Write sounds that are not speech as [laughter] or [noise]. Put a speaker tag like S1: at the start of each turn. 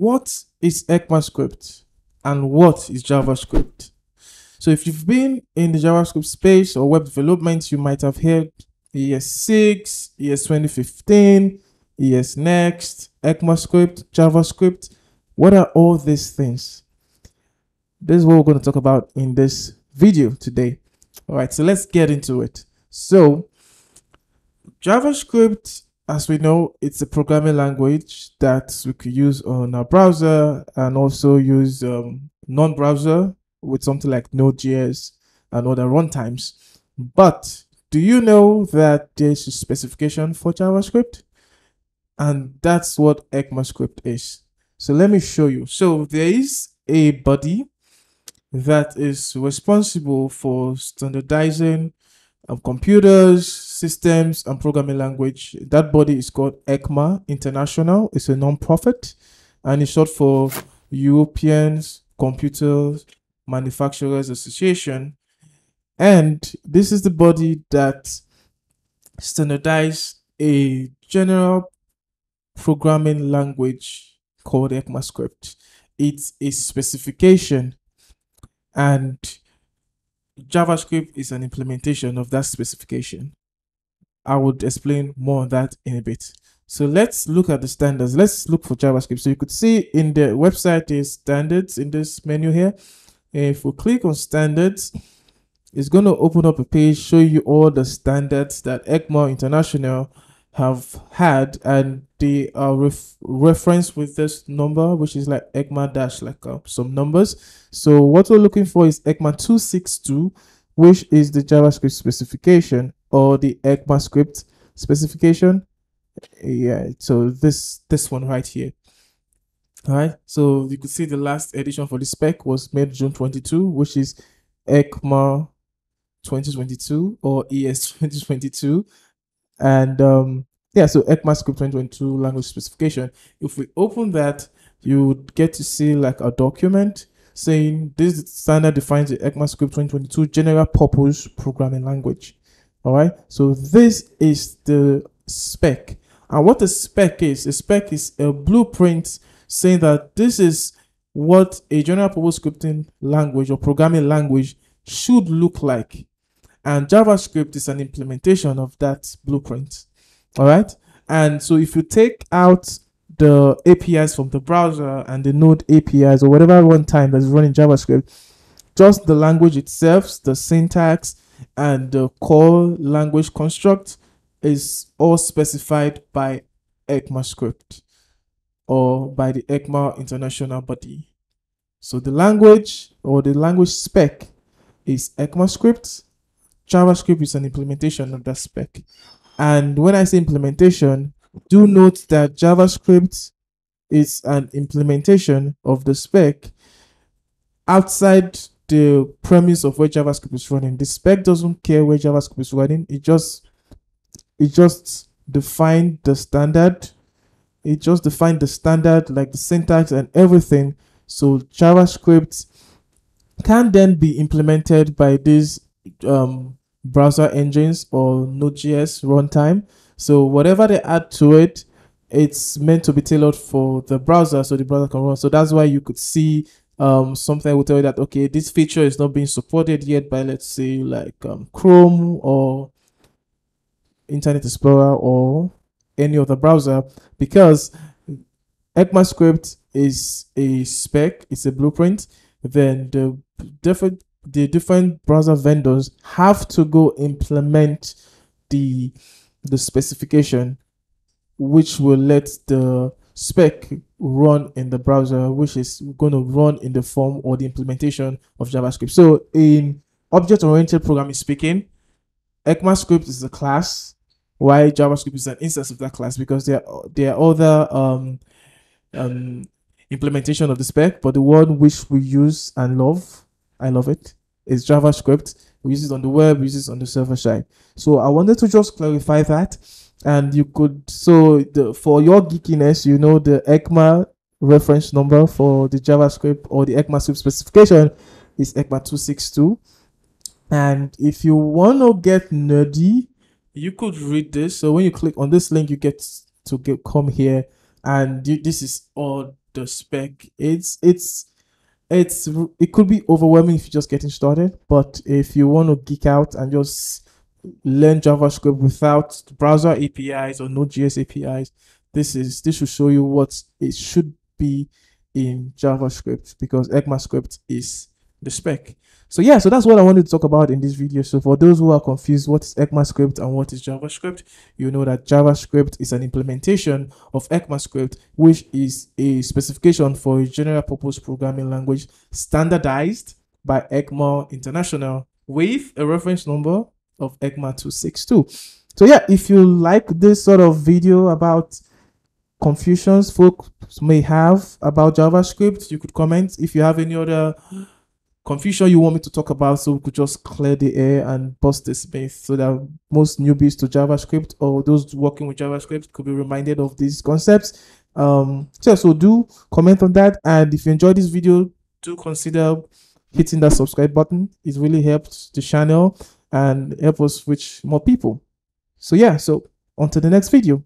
S1: what is ECMAScript and what is JavaScript? So if you've been in the JavaScript space or web development, you might have heard ES6, ES 2015, ES Next, ECMAScript, JavaScript. What are all these things? This is what we're going to talk about in this video today. All right, so let's get into it. So JavaScript, as we know, it's a programming language that we could use on our browser and also use um, non-browser with something like Node.js and other runtimes. But do you know that there's a specification for JavaScript? And that's what ECMAScript is. So let me show you. So there is a body that is responsible for standardizing of computers, systems, and programming language. That body is called ECMA International. It's a non-profit, and it's short for Europeans Computer Manufacturers Association. And this is the body that standardized a general programming language called ECMAScript. It's a specification and JavaScript is an implementation of that specification. I would explain more on that in a bit. So let's look at the standards. Let's look for JavaScript. So you could see in the website is standards in this menu here. If we click on standards, it's going to open up a page, show you all the standards that ECMA International have had and they are ref- referenced with this number which is like ECMA dash like uh, some numbers. So what we're looking for is ECMA 262 which is the javascript specification or the ECMAScript specification. Yeah so this this one right here. All right so you could see the last edition for the spec was made june 22 which is ECMA 2022 or es [laughs] 2022 and um, yeah, so ECMAScript 2022 language specification. If we open that, you would get to see like a document saying this standard defines the ECMAScript 2022 general purpose programming language. All right, so this is the spec. And what the spec is, a spec is a blueprint saying that this is what a general purpose scripting language or programming language should look like and JavaScript is an implementation of that blueprint. All right. And so if you take out the APIs from the browser and the Node APIs or whatever runtime that's running JavaScript, just the language itself, the syntax, and the core language construct is all specified by ECMAScript or by the ECMA international body. So the language or the language spec is ECMAScript JavaScript is an implementation of that spec. And when I say implementation, do note that JavaScript is an implementation of the spec outside the premise of where JavaScript is running. The spec doesn't care where JavaScript is running. It just it just defined the standard. It just defined the standard, like the syntax and everything. So JavaScript can then be implemented by these um, browser engines or Node.js runtime. So whatever they add to it, it's meant to be tailored for the browser so the browser can run. So that's why you could see um, something will tell you that okay, this feature is not being supported yet by let's say like um, Chrome or Internet Explorer or any other browser because ECMAScript is a spec, it's a blueprint. Then the different the different browser vendors have to go implement the the specification which will let the spec run in the browser which is going to run in the form or the implementation of javascript. So in object oriented programming speaking ECMAScript is a class why javascript is an instance of that class because there are, there are other um, um, implementation of the spec but the one which we use and love I love it. It's JavaScript. We use it on the web, we use it on the server side. So I wanted to just clarify that. And you could, so the, for your geekiness, you know the ECMA reference number for the JavaScript or the ECMAScript specification is ECMA 262. And if you want to get nerdy, you could read this. So when you click on this link, you get to get, come here and this is all the spec. It's it's it's it could be overwhelming if you're just getting started, but if you want to geek out and just learn JavaScript without browser APIs or Node.js APIs, this is this will show you what it should be in JavaScript because ECMAScript is the spec. So yeah, so that's what I wanted to talk about in this video. So for those who are confused, what is ECMAScript and what is JavaScript, you know that JavaScript is an implementation of ECMAScript, which is a specification for a general purpose programming language standardized by ECMA International with a reference number of ECMA 262. So yeah, if you like this sort of video about confusions folks may have about JavaScript, you could comment. If you have any other confusion you want me to talk about so we could just clear the air and bust this myth so that most newbies to javascript or those working with javascript could be reminded of these concepts. Um so, so do comment on that and if you enjoyed this video do consider hitting that subscribe button. It really helps the channel and help us reach more people. So yeah so to the next video